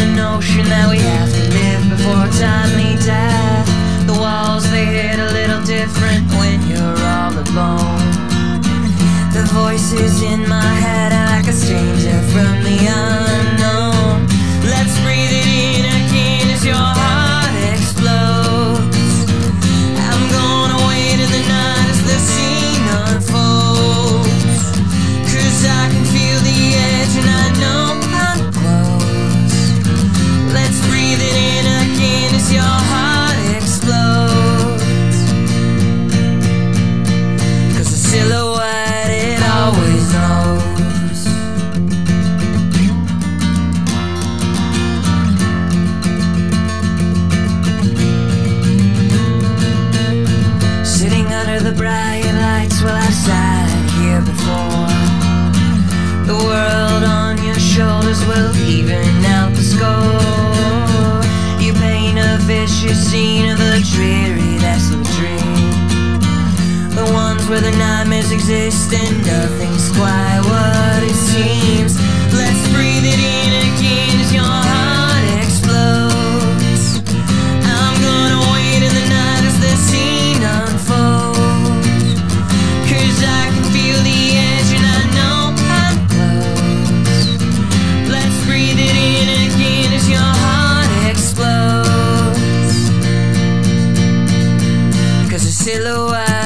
the notion that we have to live before timely death. The walls they hit a little different when you're all alone. The voices in my head. of even out the score. You paint a vicious scene of the dreary, that's the dream. The ones where the nightmares exist and nothing's quite what it seems. Silhouette,